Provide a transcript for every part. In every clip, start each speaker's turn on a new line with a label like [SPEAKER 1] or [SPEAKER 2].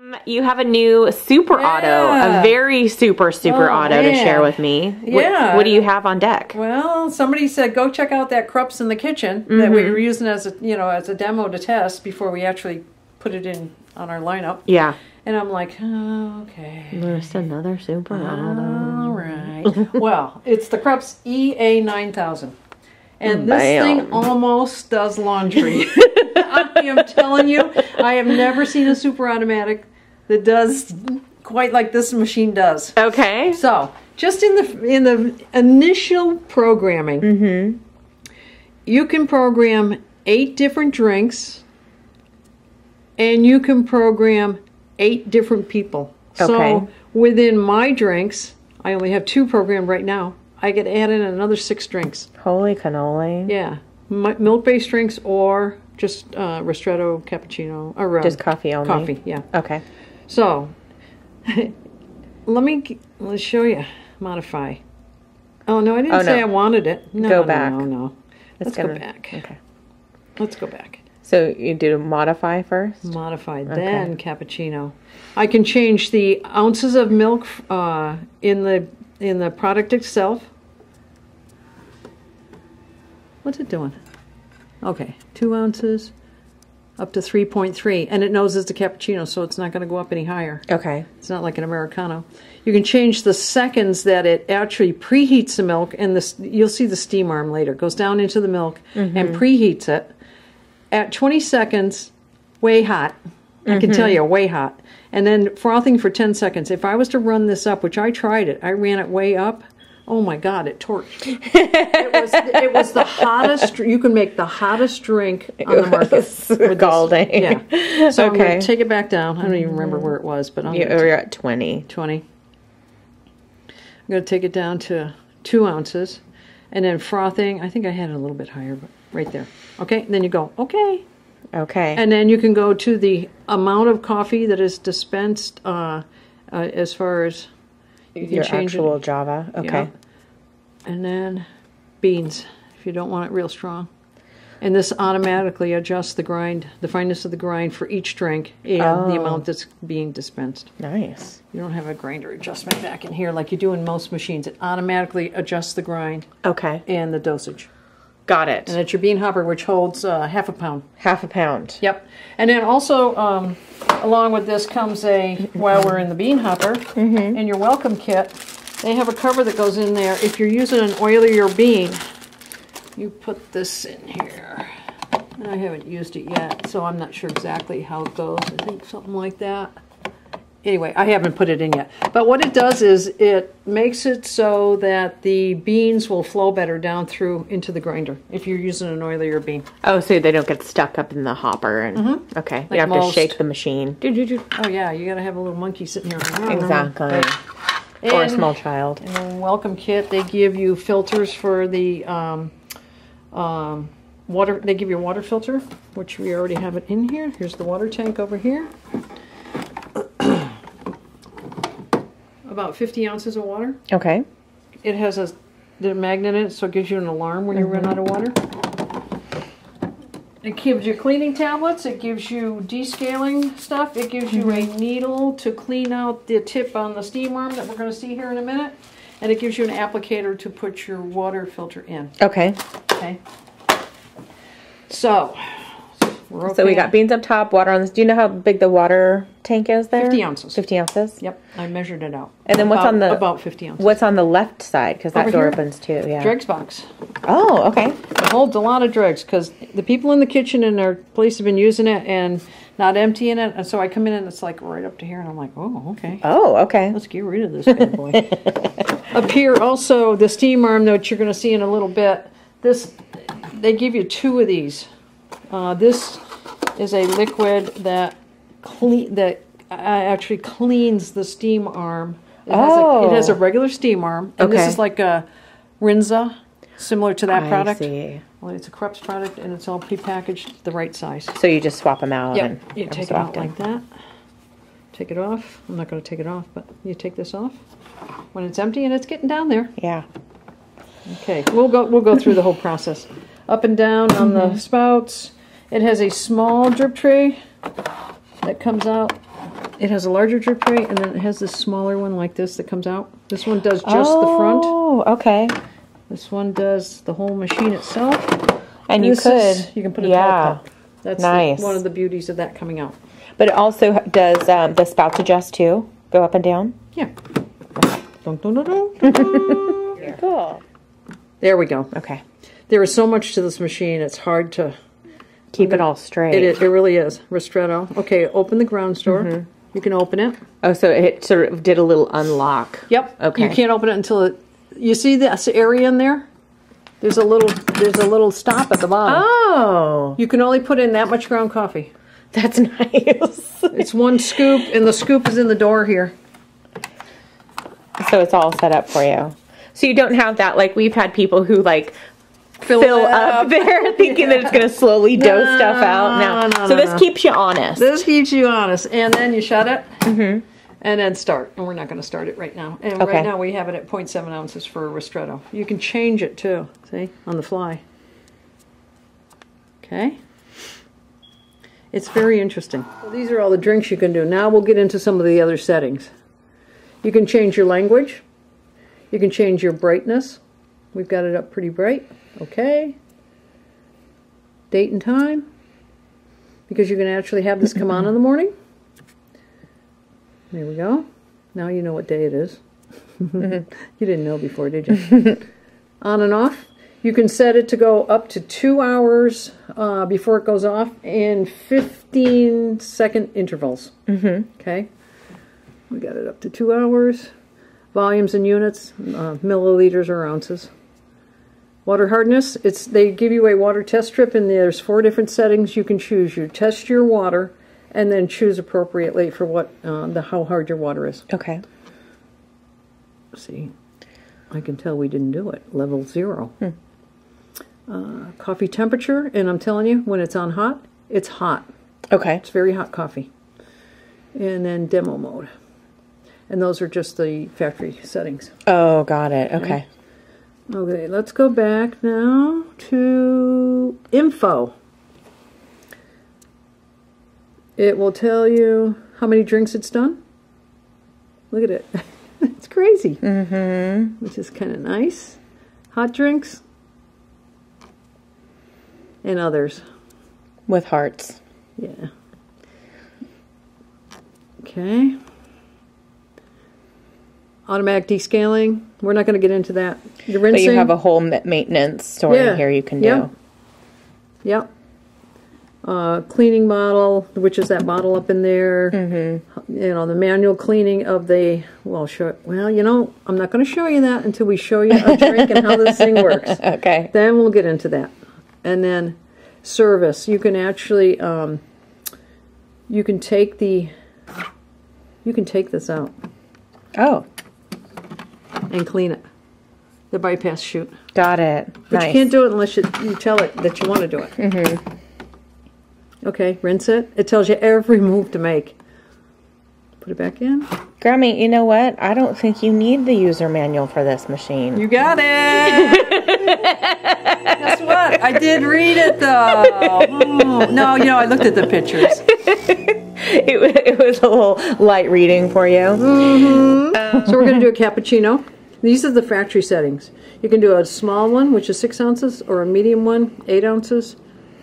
[SPEAKER 1] Um, you have a new super
[SPEAKER 2] Yeah.
[SPEAKER 1] auto, a very super super
[SPEAKER 2] Oh,
[SPEAKER 1] auto to share with me. What-
[SPEAKER 2] Yeah.
[SPEAKER 1] What, do you have on deck?
[SPEAKER 2] Well, somebody said go check out that Krups in the kitchen that we mm-hmm. were using as a you know as a demo to test before we actually put it in on our lineup.
[SPEAKER 1] Yeah.
[SPEAKER 2] And I'm like, oh, okay.
[SPEAKER 1] Just another super auto.
[SPEAKER 2] All right. well, it's the Krups EA9000. And mm, this
[SPEAKER 1] Bam.
[SPEAKER 2] thing almost does laundry. I am telling you, I have never seen a super automatic that does quite like this machine does.
[SPEAKER 1] Okay.
[SPEAKER 2] So, just in the in the initial programming, you can program eight different drinks, and you can program eight different people.
[SPEAKER 1] Okay.
[SPEAKER 2] So, within my drinks, I only have two programmed right now. I could add in another six drinks.
[SPEAKER 1] Holy cannoli.
[SPEAKER 2] Yeah, milk based drinks or just uh, ristretto, cappuccino, or uh,
[SPEAKER 1] Just coffee only.
[SPEAKER 2] coffee. Yeah.
[SPEAKER 1] Okay.
[SPEAKER 2] So, let me let's show you. Modify. Oh no, I didn't
[SPEAKER 1] Oh,
[SPEAKER 2] say
[SPEAKER 1] no.
[SPEAKER 2] I wanted it. No,
[SPEAKER 1] Go
[SPEAKER 2] no,
[SPEAKER 1] back.
[SPEAKER 2] No, no. Let's
[SPEAKER 1] gonna-
[SPEAKER 2] go back.
[SPEAKER 1] Okay.
[SPEAKER 2] Let's go back.
[SPEAKER 1] So you do modify first?
[SPEAKER 2] Modify, then cappuccino. I can change the ounces of milk uh, in the in the product itself. What's it doing? Okay, two ounces, up to three point three, and it knows it's a cappuccino, so it's not going to go up any higher.
[SPEAKER 1] Okay.
[SPEAKER 2] It's not like an americano. You can change the seconds that it actually preheats the milk, and this you'll see the steam arm later. It goes down into the milk and mm-hmm. preheats it at 20 seconds, way hot. I can tell mm-hmm. you, way hot. And then frothing for 10 seconds. If I was to run this up, which I tried it, I ran it way up. Oh my God, it torched. it was it was the hottest. You can make the hottest drink on the market.
[SPEAKER 1] Scalding.
[SPEAKER 2] Yeah. So I'm
[SPEAKER 1] Okay.
[SPEAKER 2] going to take it back down. I don't even remember where it was, but I'm
[SPEAKER 1] You, you're at 20.
[SPEAKER 2] 20. I'm going to take it down to two ounces. And then frothing, I think I had it a little bit higher, but right there. Okay, and then you go, okay.
[SPEAKER 1] Okay.
[SPEAKER 2] And then you can go to the amount of coffee that is dispensed uh, uh, as far as you can
[SPEAKER 1] your
[SPEAKER 2] change
[SPEAKER 1] actual
[SPEAKER 2] it.
[SPEAKER 1] Java. Okay.
[SPEAKER 2] Yeah. And then beans, if you don't want it real strong. And this automatically adjusts the grind, the fineness of the grind for each drink and the
[SPEAKER 1] Oh.
[SPEAKER 2] amount that's being dispensed.
[SPEAKER 1] Nice.
[SPEAKER 2] You don't have a grinder adjustment back in here like you do in most machines. It automatically adjusts the grind
[SPEAKER 1] Okay.
[SPEAKER 2] and the dosage.
[SPEAKER 1] Got it.
[SPEAKER 2] And it's your bean hopper, which holds uh, half a pound.
[SPEAKER 1] Half a pound.
[SPEAKER 2] Yep. And then also, um, along with this comes a, while we're in the bean hopper, in your welcome kit, they have a cover that goes in there. If you're using an oilier bean, you put this in here. And I haven't used it yet, so I'm not sure exactly how it goes. I think something like that. Anyway, I haven't put it in yet. But what it does is it makes it so that the beans will flow better down through into the grinder if you're using an oilier bean.
[SPEAKER 1] Oh, so they don't get stuck up in the hopper and okay.
[SPEAKER 2] Like
[SPEAKER 1] you have
[SPEAKER 2] most.
[SPEAKER 1] to shake the machine.
[SPEAKER 2] Oh yeah, you gotta have a little monkey sitting here.
[SPEAKER 1] Exactly. Or a small child.
[SPEAKER 2] The welcome kit, they give you filters for the um, um, water. They give you a water filter, which we already have it in here. Here's the water tank over here. About 50 ounces of water.
[SPEAKER 1] Okay.
[SPEAKER 2] It has a the magnet in it, so it gives you an alarm when you run mm-hmm. out of water. It gives you cleaning tablets. It gives you descaling stuff. It gives you a mm-hmm. needle to clean out the tip on the steam arm that we're going to see here in a minute. And it gives you an applicator to put your water filter in.
[SPEAKER 1] Okay.
[SPEAKER 2] Okay. So, we're
[SPEAKER 1] So we got beans up top, water on this. Do you know how big the water tank is there?
[SPEAKER 2] 50 ounces.
[SPEAKER 1] 50 ounces.
[SPEAKER 2] Yep, I measured it out.
[SPEAKER 1] And then what's on the-
[SPEAKER 2] about 50 ounces?
[SPEAKER 1] What's on the left side? Because that
[SPEAKER 2] Over
[SPEAKER 1] door
[SPEAKER 2] here?
[SPEAKER 1] opens too. Yeah.
[SPEAKER 2] Dregs box.
[SPEAKER 1] Oh, okay.
[SPEAKER 2] It holds a lot of dregs because the people in the kitchen and our place have been using it and not emptying it. And so I come in and it's like right up to here, and I'm like, oh, okay.
[SPEAKER 1] Oh, okay.
[SPEAKER 2] Let's get rid of this bad boy. up here, also the steam arm that you're going to see in a little bit. This, they give you two of these. Uh, this is a liquid that clean that actually cleans the steam arm. It has, a, it has a
[SPEAKER 1] Oh.
[SPEAKER 2] regular steam arm, and this is like a Rinza, similar to that
[SPEAKER 1] I
[SPEAKER 2] product.
[SPEAKER 1] see.
[SPEAKER 2] Well, it's a Krups product, and it's all prepackaged the right size.
[SPEAKER 1] So you just swap them out.
[SPEAKER 2] Yep,
[SPEAKER 1] and
[SPEAKER 2] you take it out like that. Take it off. I'm not going to take it off, but you take this off when it's empty and it's getting down there.
[SPEAKER 1] Yeah.
[SPEAKER 2] Okay, we'll go. We'll go through the whole process. Up and down on
[SPEAKER 1] Mm-hmm.
[SPEAKER 2] the spouts. It has a small drip tray that comes out it has a larger drip tray, and then it has this smaller one like this that comes out. This one does just the front.
[SPEAKER 1] Oh, okay.
[SPEAKER 2] This one does the whole machine itself.
[SPEAKER 1] And you could.
[SPEAKER 2] is- you can put a
[SPEAKER 1] yeah.
[SPEAKER 2] tall cup. That's the-
[SPEAKER 1] Nice.
[SPEAKER 2] one of the beauties of that coming out.
[SPEAKER 1] But it also does um, the spouts adjust too? Go up and down?
[SPEAKER 2] Yeah. Dun, dun, dun, dun, dun.
[SPEAKER 1] Cool.
[SPEAKER 2] there we go.
[SPEAKER 1] Okay.
[SPEAKER 2] There is so much to this machine. It's hard to.
[SPEAKER 1] Keep it all straight.
[SPEAKER 2] It, is- it really is. Ristretto. Okay, open the ground store.
[SPEAKER 1] Mm-hmm.
[SPEAKER 2] You can open it.
[SPEAKER 1] Oh, so it sort of did a little unlock.
[SPEAKER 2] Yep.
[SPEAKER 1] Okay.
[SPEAKER 2] You can't open it until it. You see this area in there? There's a little. There's a little stop at the bottom.
[SPEAKER 1] Oh,
[SPEAKER 2] You can only put in that much ground coffee.
[SPEAKER 1] that's nice.
[SPEAKER 2] It's one scoop, and the scoop is in the door here.
[SPEAKER 1] so it's all set up for you. So you don't have that like we've had people who like fill
[SPEAKER 2] it
[SPEAKER 1] up there thinking that it's going to slowly dough stuff out.
[SPEAKER 2] No,
[SPEAKER 1] No,
[SPEAKER 2] no,
[SPEAKER 1] so
[SPEAKER 2] no,
[SPEAKER 1] this
[SPEAKER 2] no.
[SPEAKER 1] keeps you honest.
[SPEAKER 2] This keeps you honest, and then you shut it, Mm -hmm. and then start. And we're not going to start it right now. And
[SPEAKER 1] Okay.
[SPEAKER 2] right now we have it at 0.7 ounces for a ristretto. You can change it too. See on the fly. Okay. It's very interesting. Well, these are all the drinks you can do. Now we'll get into some of the other settings. You can change your language. You can change your brightness. We've got it up pretty bright. Okay. Date and time because you're going to actually have this come on in the morning. There we go. Now you know what day it is. you didn't know before, did you? on and off. You can set it to go up to two hours uh, before it goes off in 15 second intervals. Mm-hmm. Okay. We got it up to two hours. Volumes and units, uh, milliliters or ounces. Water hardness, it's they give you a water test strip and there's four different settings you can choose. You test your water and then choose appropriately for what uh, the how hard your water is.
[SPEAKER 1] okay.
[SPEAKER 2] See, I can tell we didn't do it. Level zero. Uh, coffee temperature, and I'm telling you, when it's on hot, it's hot.
[SPEAKER 1] Okay.
[SPEAKER 2] It's very hot coffee. And then demo mode. And those are just the factory settings.
[SPEAKER 1] Oh, got it. Okay.
[SPEAKER 2] Okay, let's go back now to info. It will tell you how many drinks it's done. Look at it. it's crazy. Mm-hmm. Which is kind of nice. Hot drinks and others.
[SPEAKER 1] With hearts.
[SPEAKER 2] Yeah. Okay. Automatic descaling. We're not going to get into that. The
[SPEAKER 1] But you have a whole maintenance story
[SPEAKER 2] Yeah.
[SPEAKER 1] here you can do.
[SPEAKER 2] Yeah. Yep. Uh, cleaning model, which is that bottle up in there. Mm-hmm. You know, the manual cleaning of the. Well, show. Well, you know, I'm not going to show you that until we show you a drink and how this thing works.
[SPEAKER 1] Okay.
[SPEAKER 2] Then we'll get into that. And then service. You can actually. Um, you can take the. You can take this out
[SPEAKER 1] Oh,
[SPEAKER 2] and clean it. The bypass chute.
[SPEAKER 1] got it.
[SPEAKER 2] But
[SPEAKER 1] nice.
[SPEAKER 2] you can't do it unless you, you tell it that you want to do it. Mm-hmm. Okay, rinse it. It tells you every move to make. Put it back in.
[SPEAKER 1] Grammy, you know what? I don't think you need the user manual for this machine.
[SPEAKER 2] You got it. Guess what? I did read it though. Oh, no, you know I looked at the pictures.
[SPEAKER 1] It, it was a little light reading for you. Mhm.
[SPEAKER 2] So we're going to do a cappuccino. These are the factory settings. You can do a small one, which is six ounces, or a medium one, eight ounces.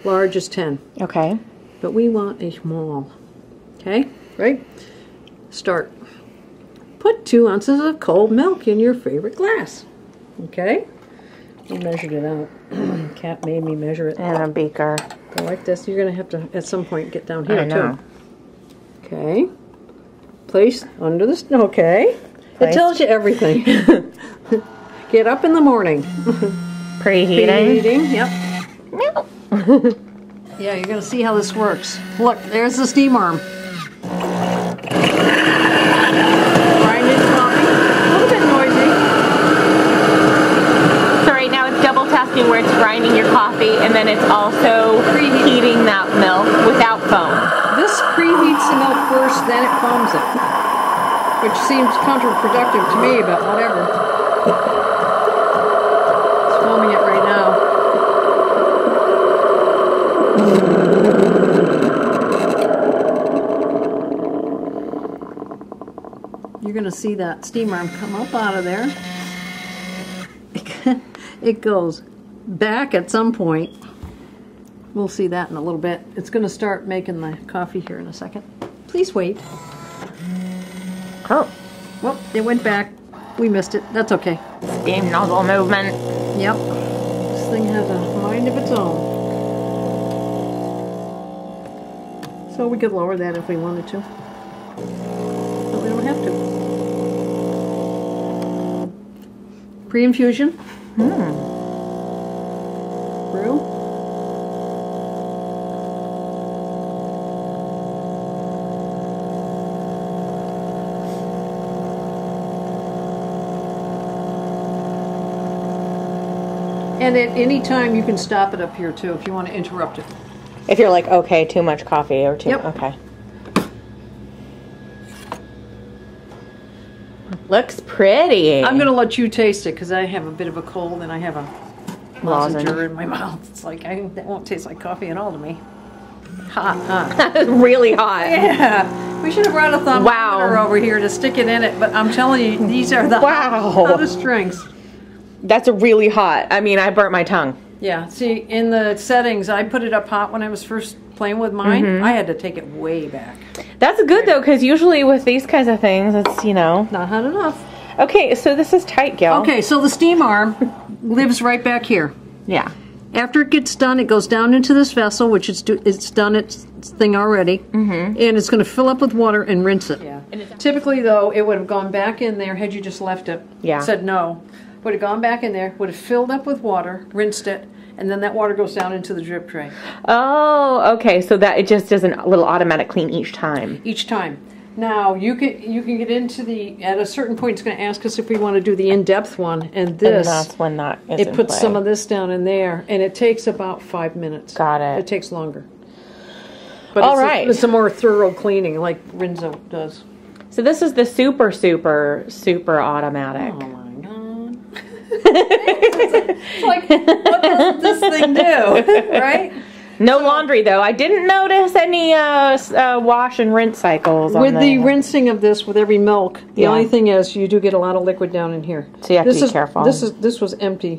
[SPEAKER 2] Large is ten.
[SPEAKER 1] Okay.
[SPEAKER 2] But we want a small. Okay, right? Start. Put two ounces of cold milk in your favorite glass. Okay? We measured it out. Cat made me measure it.
[SPEAKER 1] And a beaker.
[SPEAKER 2] Go like this. You're going to have to, at some point, get down here, I
[SPEAKER 1] know.
[SPEAKER 2] too. Okay. Place under the. s- Okay. It tells you everything. get up in the morning.
[SPEAKER 1] Preheating.
[SPEAKER 2] Eating. Yep. yeah, you're going to see how this works. Look, there's the steam arm. Grinding coffee. A little bit noisy.
[SPEAKER 1] So right now it's double tasking where it's grinding your coffee and then it's also heating that milk without foam.
[SPEAKER 2] This preheats the milk first, then it foams it. Which seems counterproductive to me, but whatever. It's foaming it right now. You're gonna see that steam arm come up out of there. It goes back at some point. We'll see that in a little bit. It's gonna start making the coffee here in a second. Please wait.
[SPEAKER 1] Oh,
[SPEAKER 2] Well, it went back. We missed it. That's okay.
[SPEAKER 1] steam nozzle movement.
[SPEAKER 2] Yep. This thing has a mind of its own. So we could lower that if we wanted to. But we don't have to. Pre-infusion. Hmm. And at any time you can stop it up here too if you want to interrupt it.
[SPEAKER 1] If you're like, okay, too much coffee or too,
[SPEAKER 2] Yep.
[SPEAKER 1] okay. Looks pretty.
[SPEAKER 2] I'm going to let you taste it because I have a bit of a cold and I have a
[SPEAKER 1] Lozenge.
[SPEAKER 2] in my mouth. It's like, I, that won't taste like coffee at all to me. Hot, huh?
[SPEAKER 1] really hot.
[SPEAKER 2] yeah. We should have brought a thermometer
[SPEAKER 1] Wow.
[SPEAKER 2] over here to stick it in it, but I'm telling you, these are the
[SPEAKER 1] Wow.
[SPEAKER 2] hottest drinks.
[SPEAKER 1] That's a really hot. I mean, I burnt my tongue.
[SPEAKER 2] Yeah, see, in the settings, I put it up hot when I was first playing with mine.
[SPEAKER 1] Mm-hmm.
[SPEAKER 2] I had to take it way back.
[SPEAKER 1] That's good though, because usually with these kinds of things, it's you know.
[SPEAKER 2] Not hot enough.
[SPEAKER 1] Okay, so this is tight, Gail.
[SPEAKER 2] Okay, so the steam arm lives right back here.
[SPEAKER 1] Yeah.
[SPEAKER 2] After it gets done, it goes down into this vessel, which it's do, it's done its thing already, mm-hmm. and it's going to fill up with water and rinse it. Yeah. Typically, though, it would have gone back in there had you just left it.
[SPEAKER 1] Yeah.
[SPEAKER 2] Said no, would have gone back in there, would have filled up with water, rinsed it, and then that water goes down into the drip tray
[SPEAKER 1] Oh, okay. So that it just does a little automatic clean each time.
[SPEAKER 2] each time. Now you can you can get into the at a certain point. It's going to ask us if we want to do the in depth one, and
[SPEAKER 1] And
[SPEAKER 2] this
[SPEAKER 1] that's when that is
[SPEAKER 2] it puts
[SPEAKER 1] play.
[SPEAKER 2] some of this down in there, and it takes about five minutes.
[SPEAKER 1] Got it.
[SPEAKER 2] It takes longer. But
[SPEAKER 1] All
[SPEAKER 2] it's
[SPEAKER 1] right.
[SPEAKER 2] A, it's a more thorough cleaning, like Rinza does.
[SPEAKER 1] So this is the super, super, super automatic.
[SPEAKER 2] Oh! It's like, what does this thing do, right?
[SPEAKER 1] No laundry though. I didn't notice any uh, uh, wash and rinse cycles. on
[SPEAKER 2] With the
[SPEAKER 1] there.
[SPEAKER 2] rinsing of this, with every milk, the
[SPEAKER 1] Yeah.
[SPEAKER 2] only thing is you do get a lot of liquid down in here.
[SPEAKER 1] So you have to
[SPEAKER 2] this
[SPEAKER 1] be
[SPEAKER 2] is,
[SPEAKER 1] careful.
[SPEAKER 2] This is this was empty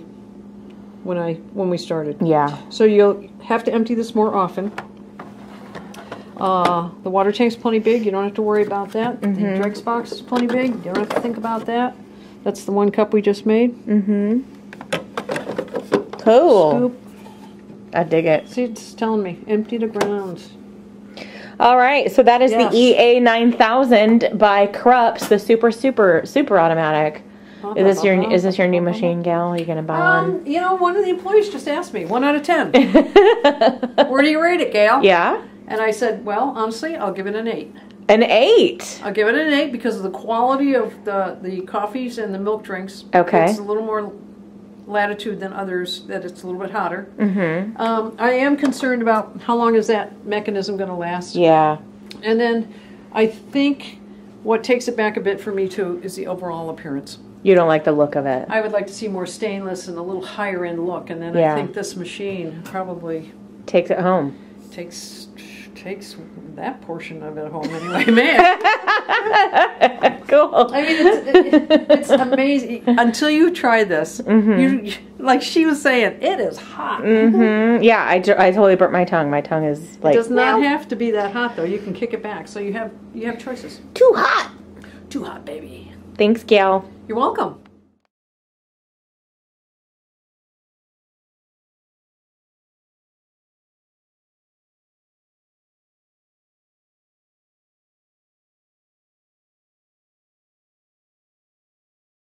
[SPEAKER 2] when I when we started.
[SPEAKER 1] Yeah.
[SPEAKER 2] So you'll have to empty this more often. Uh, the water tank's plenty big. You don't have to worry about that.
[SPEAKER 1] Mm-hmm.
[SPEAKER 2] The Dregs box is plenty big. You don't have to think about that. That's the one cup we just made. Mm-hmm.
[SPEAKER 1] Cool.
[SPEAKER 2] Scoop.
[SPEAKER 1] I dig it.
[SPEAKER 2] See, it's telling me empty the grounds.
[SPEAKER 1] All right. So that is
[SPEAKER 2] Yes.
[SPEAKER 1] the EA 9000 by Krups, the super, super, super automatic. Is this your is this your new machine, Gal? Are you gonna buy one?
[SPEAKER 2] Um, you know, one of the employees just asked me, one out of ten. Where do you rate it, Gail?
[SPEAKER 1] Yeah.
[SPEAKER 2] And I said, well, honestly, I'll give it an eight.
[SPEAKER 1] An eight.
[SPEAKER 2] I'll give it an eight because of the quality of the, the coffees and the milk drinks.
[SPEAKER 1] Okay.
[SPEAKER 2] It's a little more latitude than others, that it's a little bit hotter. Mm-hmm. Um, I am concerned about how long is that mechanism going to last.
[SPEAKER 1] Yeah.
[SPEAKER 2] And then I think what takes it back a bit for me too is the overall appearance.
[SPEAKER 1] You don't like the look of it.
[SPEAKER 2] I would like to see more stainless and a little higher end look, and then
[SPEAKER 1] Yeah.
[SPEAKER 2] I think this machine probably
[SPEAKER 1] Takes it home.
[SPEAKER 2] takes takes that portion of it home anyway. Man,
[SPEAKER 1] Cool.
[SPEAKER 2] I mean, it's, it, it's amazing until you try this. You like she was saying, it is hot.
[SPEAKER 1] Mm, yeah, I, I totally burnt my tongue. My tongue is
[SPEAKER 2] It
[SPEAKER 1] like
[SPEAKER 2] does not have to be that hot though. You can kick it back, so you have you have choices.
[SPEAKER 1] too hot.
[SPEAKER 2] Too hot, baby.
[SPEAKER 1] Thanks, Gail.
[SPEAKER 2] You're welcome.